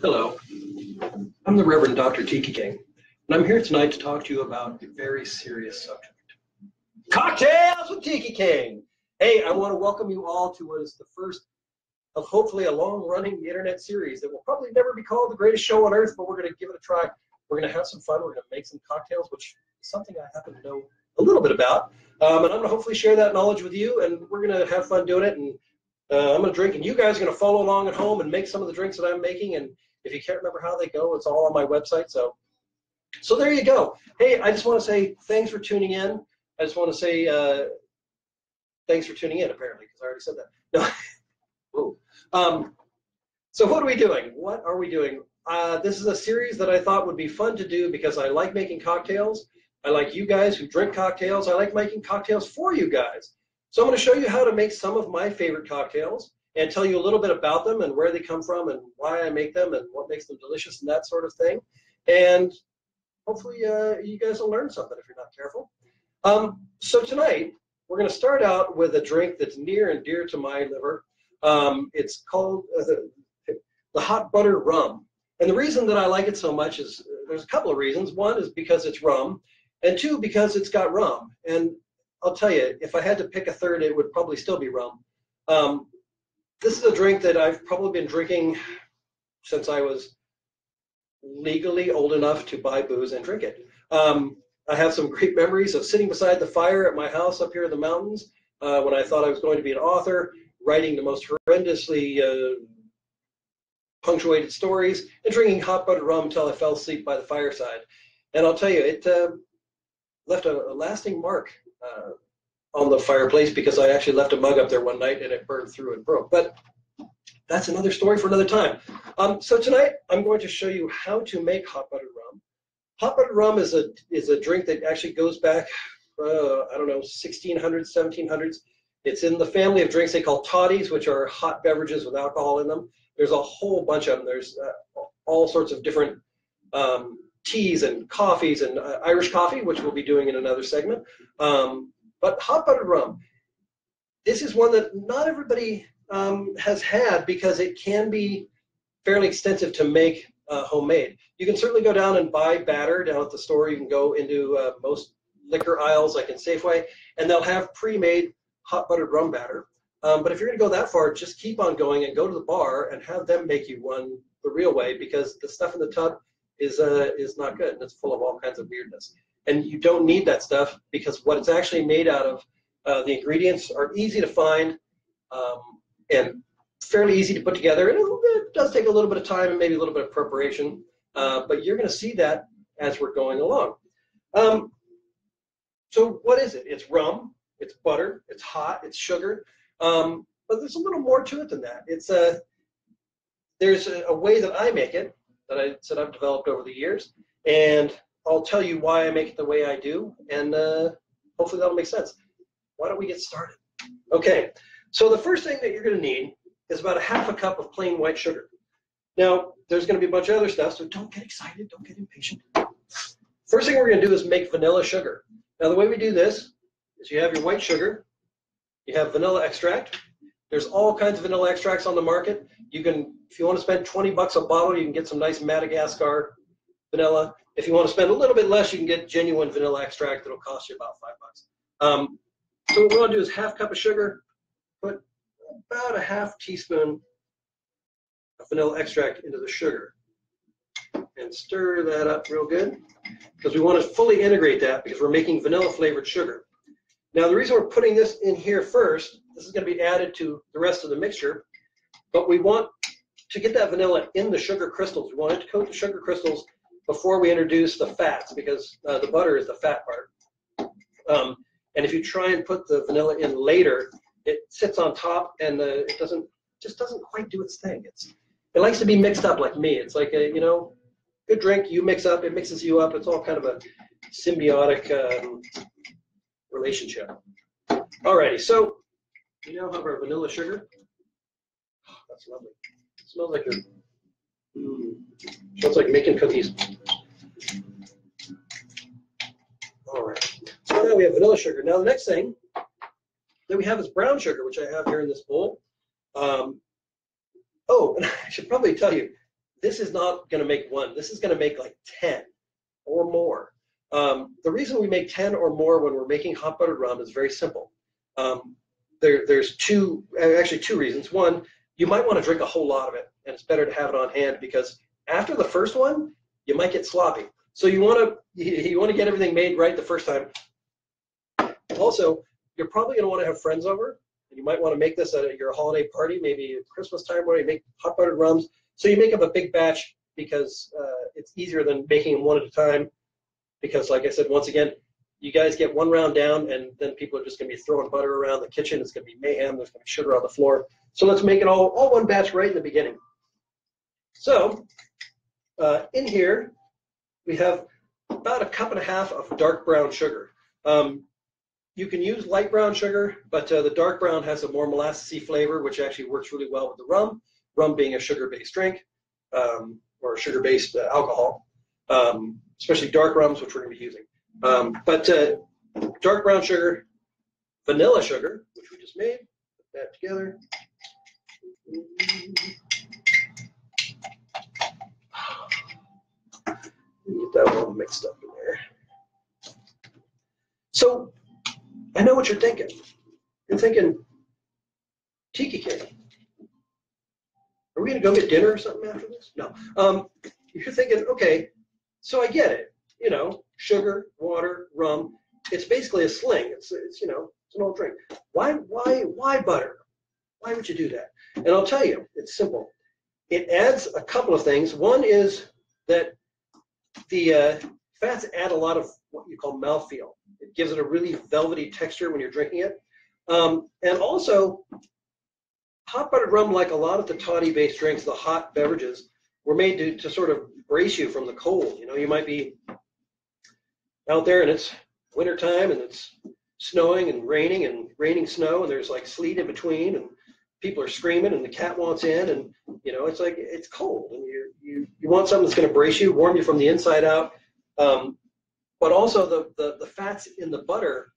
Hello, I'm the Reverend Dr. Tiki King, and I'm here tonight to talk to you about a very serious subject. Cocktales with Tiki King! Hey, I want to welcome you all to what is the first of hopefully a long-running internet series that will probably never be called the greatest show on earth, but we're going to give it a try. We're going to have some fun. We're going to make some cocktails, which is something I happen to know a little bit about. Um, and I'm going to hopefully share that knowledge with you, and we're going to have fun doing it. And uh, I'm going to drink, and you guys are going to follow along at home and make some of the drinks that I'm making. And if you can't remember how they go, it's all on my website. So, so there you go. Hey, I just want to say thanks for tuning in. I just want to say uh, thanks for tuning in. Apparently, because I already said that. No. um, so what are we doing? What are we doing? Uh, this is a series that I thought would be fun to do because I like making cocktails. I like you guys who drink cocktails. I like making cocktails for you guys. So I'm going to show you how to make some of my favorite cocktails and tell you a little bit about them and where they come from and why I make them and what makes them delicious and that sort of thing. And hopefully uh, you guys will learn something if you're not careful. Um, so tonight, we're going to start out with a drink that's near and dear to my liver. Um, it's called uh, the, the hot butter rum. And the reason that I like it so much is uh, there's a couple of reasons. One is because it's rum, and two, because it's got rum. And I'll tell you, if I had to pick a third, it would probably still be rum. Um, this is a drink that I've probably been drinking since I was legally old enough to buy booze and drink it. Um, I have some great memories of sitting beside the fire at my house up here in the mountains uh, when I thought I was going to be an author, writing the most horrendously uh, punctuated stories, and drinking hot buttered rum until I fell asleep by the fireside. And I'll tell you, it uh, left a, a, lasting mark uh, on the fireplace because I actually left a mug up there one night and it burned through and broke. But that's another story for another time. Um, so tonight I'm going to show you how to make hot buttered rum. Hot buttered rum is a is a drink that actually goes back, uh, I don't know, 1600s, 1700s. It's in the family of drinks they call toddies, which are hot beverages with alcohol in them. There's a whole bunch of them. There's uh, all sorts of different um, teas and coffees and uh, Irish coffee, which we'll be doing in another segment. Um, but hot buttered rum, this is one that not everybody um, has had because it can be fairly extensive to make uh, homemade. You can certainly go down and buy batter down at the store. You can go into uh, most liquor aisles like in Safeway, and they'll have pre-made hot buttered rum batter. Um, but if you're going to go that far, just keep on going and go to the bar and have them make you one the real way because the stuff in the tub is uh, is not good it's full of all kinds of weirdness. And you don't need that stuff because what it's actually made out of, uh, the ingredients are easy to find um, and fairly easy to put together. And it does take a little bit of time and maybe a little bit of preparation, uh, but you're going to see that as we're going along. Um, so what is it? It's rum, it's butter, it's hot, it's sugar, um, but there's a little more to it than that. It's a there's a, a way that I make it that I said I've developed over the years, and I'll tell you why I make it the way I do, and uh, hopefully that'll make sense. Why don't we get started? Okay, so the first thing that you're going to need is about a half a cup of plain white sugar. Now, there's going to be a bunch of other stuff, so don't get excited, don't get impatient. First thing we're going to do is make vanilla sugar. Now, the way we do this is you have your white sugar, you have vanilla extract. There's all kinds of vanilla extracts on the market. You can, if you want to spend 20 bucks a bottle, you can get some nice Madagascar vanilla. If you want to spend a little bit less, you can get genuine vanilla extract that'll cost you about five bucks. Um, so what we want to do is half cup of sugar, put about a half teaspoon of vanilla extract into the sugar and stir that up real good because we want to fully integrate that because we're making vanilla flavored sugar. Now the reason we're putting this in here first, this is going to be added to the rest of the mixture, but we want to get that vanilla in the sugar crystals. We want it to coat the sugar crystals before we introduce the fats because uh, the butter is the fat part. Um, and if you try and put the vanilla in later, it sits on top and uh, it doesn't just doesn't quite do its thing. It's it likes to be mixed up like me. It's like a you know good drink. You mix up, it mixes you up. It's all kind of a symbiotic um, relationship. Alrighty, so we now have our vanilla sugar. That's lovely. It smells like a mm, smells like making cookies. All right. So now we have vanilla sugar. Now the next thing that we have is brown sugar, which I have here in this bowl. Um, oh, and I should probably tell you, this is not going to make one. This is going to make like 10 or more. Um, the reason we make 10 or more when we're making hot buttered rum is very simple. Um, there, there's two, actually two reasons. One, you might want to drink a whole lot of it, and it's better to have it on hand because after the first one, you might get sloppy. So you want to you want to get everything made right the first time. Also, you're probably going to want to have friends over. And you might want to make this at your holiday party, maybe Christmas time where you make hot buttered rums. So you make up a big batch because uh, it's easier than making them one at a time. Because, like I said, once again, you guys get one round down, and then people are just going to be throwing butter around the kitchen. It's going to be mayhem. There's going to be sugar on the floor. So let's make it all, all one batch right in the beginning. So uh, in here, we have about a cup and a half of dark brown sugar. Um, you can use light brown sugar, but uh, the dark brown has a more molassesy flavor, which actually works really well with the rum. Rum being a sugar-based drink um, or sugar-based uh, alcohol, um, especially dark rums, which we're going to be using. Um, but uh, dark brown sugar, vanilla sugar, which we just made, put that together. Get that all mixed up in there. So I know what you're thinking. You're thinking, Tiki King. Are we going to go get dinner or something after this? No. Um, you're thinking, okay, so I get it. You know, sugar, water, rum. It's basically a sling. It's, it's you know, it's an old drink. Why, why, why butter? Why would you do that? And I'll tell you, it's simple. It adds a couple of things. One is that the uh, fats add a lot of what you call mouthfeel. It gives it a really velvety texture when you're drinking it. Um, and also, hot buttered rum, like a lot of the toddy-based drinks, the hot beverages, were made to, to sort of brace you from the cold. You know, you might be out there and it's wintertime and it's snowing and raining and raining snow and there's like sleet in between and people are screaming and the cat wants in and you know it's like it's cold and you you you want something that's going to brace you warm you from the inside out. Um, but also the, the the fats in the butter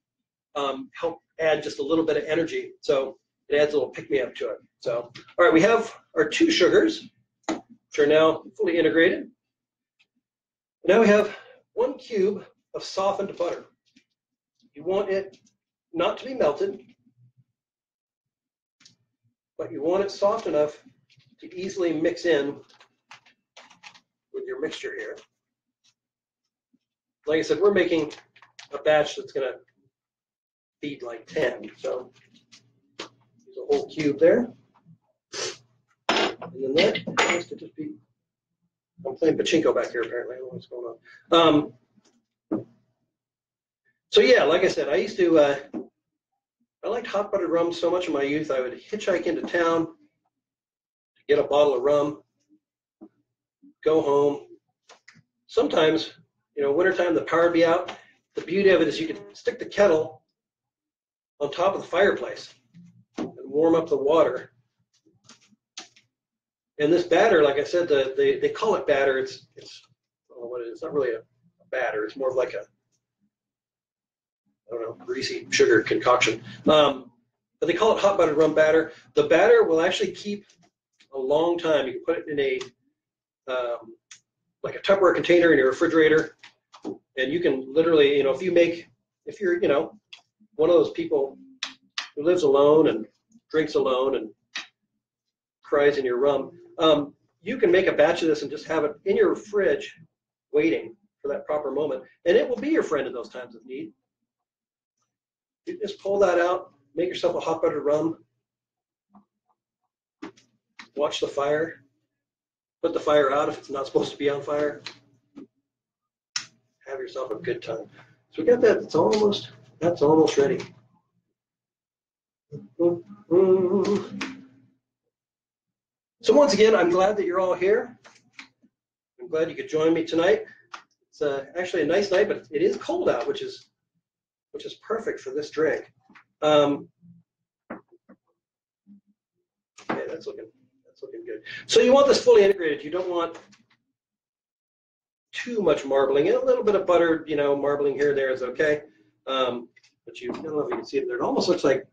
um, help add just a little bit of energy. So it adds a little pick me up to it. So all right we have our two sugars which are now fully integrated. Now we have one cube of softened butter. You want it not to be melted, but you want it soft enough to easily mix in with your mixture here. Like I said, we're making a batch that's going to feed like 10. So there's a whole cube there. And then that has to just be, I'm playing pachinko back here apparently. I don't know what's going on. Um, so yeah, like I said, I used to, uh, I liked hot buttered rum so much in my youth, I would hitchhike into town to get a bottle of rum, go home. Sometimes, you know, wintertime, the power would be out. The beauty of it is you could stick the kettle on top of the fireplace and warm up the water. And this batter, like I said, the, they, they call it batter. It's, it's, I don't know what it is. It's not really a, a batter. It's more of like a, I don't know, greasy sugar concoction. Um, but they call it hot buttered rum batter. The batter will actually keep a long time. You can put it in a um, like a Tupperware container in your refrigerator, and you can literally, you know, if you make, if you're, you know, one of those people who lives alone and drinks alone and cries in your rum, um, you can make a batch of this and just have it in your fridge, waiting for that proper moment, and it will be your friend in those times of need. Just pull that out, make yourself a hot buttered rum, watch the fire, put the fire out if it's not supposed to be on fire. Have yourself a good time. So we got that, it's almost, that's almost ready. So once again, I'm glad that you're all here. I'm glad you could join me tonight. It's uh, actually a nice night, but it is cold out, which is which is perfect for this drink. Um, okay, that's looking that's looking good. So you want this fully integrated. You don't want too much marbling. And a little bit of butter, you know, marbling here and there is okay. Um, but you, I don't know if you can see it there. It almost looks like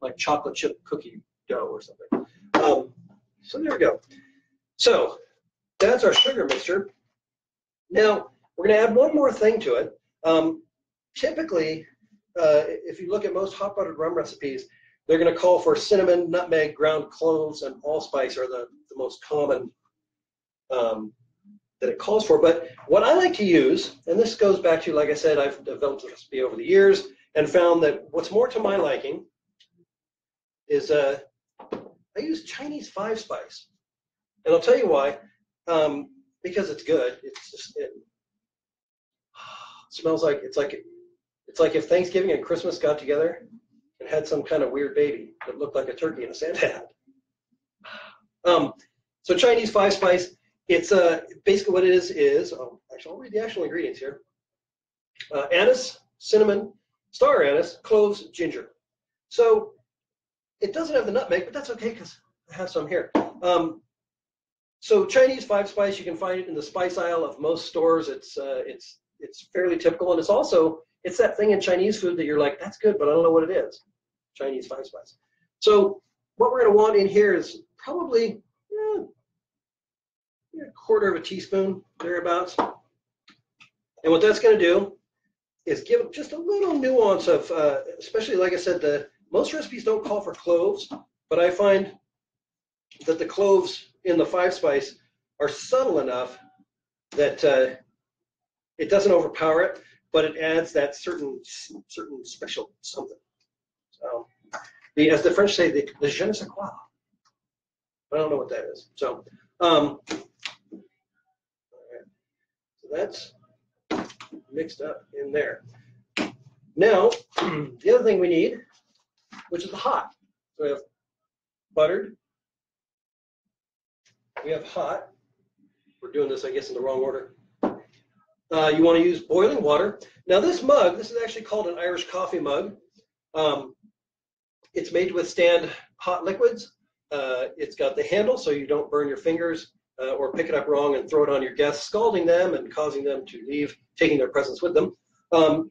like chocolate chip cookie dough or something. Um, so there we go. So that's our sugar mixture. Now, we're going to add one more thing to it. Um, typically, uh, if you look at most hot buttered rum recipes, they're going to call for cinnamon, nutmeg, ground cloves, and allspice are the, the most common um, that it calls for. But what I like to use, and this goes back to, like I said, I've developed the recipe over the years and found that what's more to my liking is uh, I use Chinese five spice. And I'll tell you why. Um, because it's good. It's just, it, smells like it's like it's like if Thanksgiving and Christmas got together and had some kind of weird baby that looked like a turkey in a Santa hat. Um, so Chinese five spice, it's uh, basically what it is is oh, actually I'll read the actual ingredients here: uh, anise, cinnamon, star anise, cloves, ginger. So it doesn't have the nutmeg, but that's okay because I have some here. Um, so Chinese five spice, you can find it in the spice aisle of most stores. It's uh, it's it's fairly typical, and it's also it's that thing in Chinese food that you're like, that's good, but I don't know what it is. Chinese five spice. So what we're going to want in here is probably eh, a quarter of a teaspoon thereabouts. And what that's going to do is give just a little nuance of, uh, especially like I said, the most recipes don't call for cloves, but I find that the cloves in the five spice are subtle enough that uh, it doesn't overpower it, but it adds that certain certain special something. So, the, as the French say, the, the je ne sais quoi. I don't know what that is. So, um, so that's mixed up in there. Now, the other thing we need, which is the hot. So we have buttered, we have hot. We're doing this, I guess, in the wrong order. Uh, you want to use boiling water. Now this mug, this is actually called an Irish coffee mug. Um, it's made to withstand hot liquids. Uh, it's got the handle so you don't burn your fingers uh, or pick it up wrong and throw it on your guests, scalding them and causing them to leave, taking their presence with them. Um,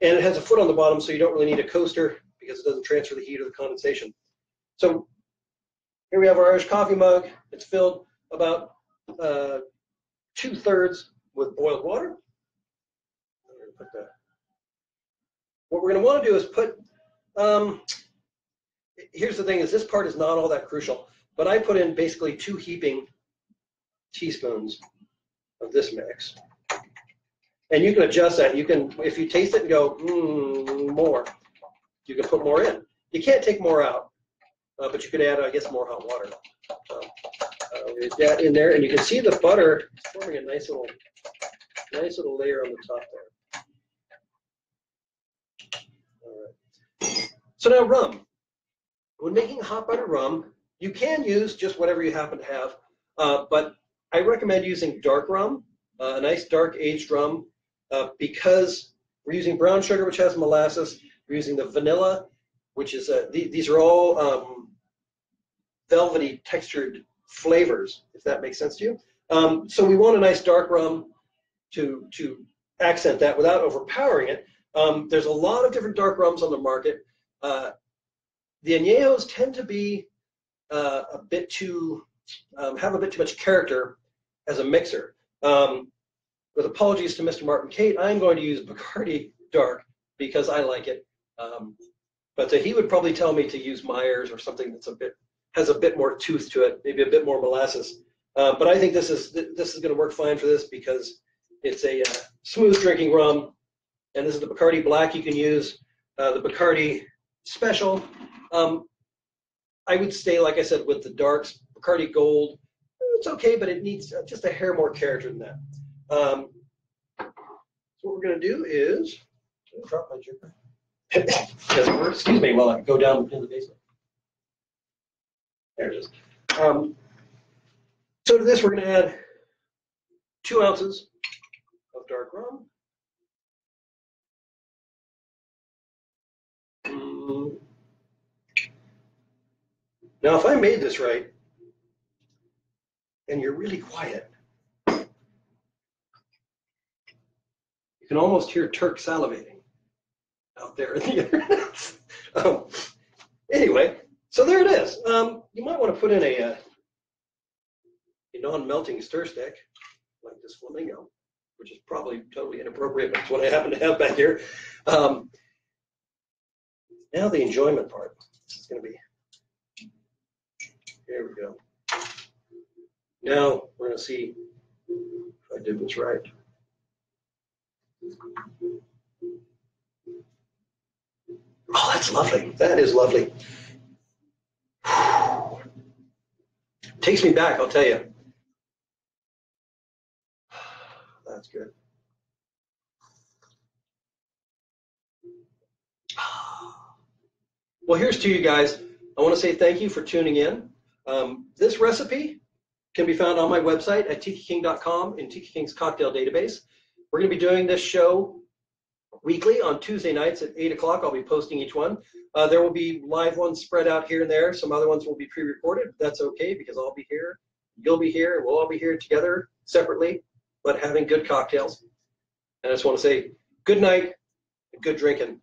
and it has a foot on the bottom so you don't really need a coaster because it doesn't transfer the heat or the condensation. So here we have our Irish coffee mug. It's filled about uh, two thirds with boiled water. What we're going to want to do is put, um, here's the thing is this part is not all that crucial, but I put in basically two heaping teaspoons of this mix. And you can adjust that. You can, if you taste it and go, mmm, more, you can put more in. You can't take more out uh, but you could add, I guess, more hot water. Um, uh, that in there, and you can see the butter forming a nice little, nice little layer on the top there. All right. So now rum. When making hot butter rum, you can use just whatever you happen to have, uh, but I recommend using dark rum, uh, a nice dark aged rum, uh, because we're using brown sugar, which has molasses. We're using the vanilla, which is a, th these are all um, velvety textured flavors, if that makes sense to you. Um, so we want a nice dark rum to, to accent that without overpowering it. Um, there's a lot of different dark rums on the market. Uh, the añejos tend to be uh, a bit too, um, have a bit too much character as a mixer. Um, with apologies to Mr. Martin Cate, I'm going to use Bacardi Dark because I like it. Um, but uh, he would probably tell me to use Myers or something that's a bit has a bit more tooth to it, maybe a bit more molasses. Uh, but I think this is this is going to work fine for this because it's a uh, smooth drinking rum, and this is the Bacardi Black you can use, uh, the Bacardi Special. Um, I would stay, like I said, with the darks. Bacardi Gold, it's okay, but it needs just a hair more character than that. Um, so what we're going to do is drop my jigger. excuse me while I go down in the basement. There it is. Um, so to this, we're going to add two ounces dark rum. Mm. Now, if I made this right, and you're really quiet, you can almost hear Turk salivating out there in the internet. um, anyway, so there it is. Um, you might want to put in a, uh, a non-melting stir stick, like this flamingo, which is probably totally inappropriate, but it's what I happen to have back here. Um, now the enjoyment part. This is going to be. Here we go. Now we're going to see if I did this right. Oh, that's lovely. That is lovely. Takes me back, I'll tell you. That's good. Well, here's to you guys. I want to say thank you for tuning in. Um, this recipe can be found on my website at tikiking.com in Tiki King's cocktail database. We're going to be doing this show weekly on Tuesday nights at 8 o'clock. I'll be posting each one. Uh, there will be live ones spread out here and there. Some other ones will be pre-recorded. That's okay because I'll be here, you'll be here, we'll all be here together separately, but having good cocktails. And I just want to say good night and good drinking.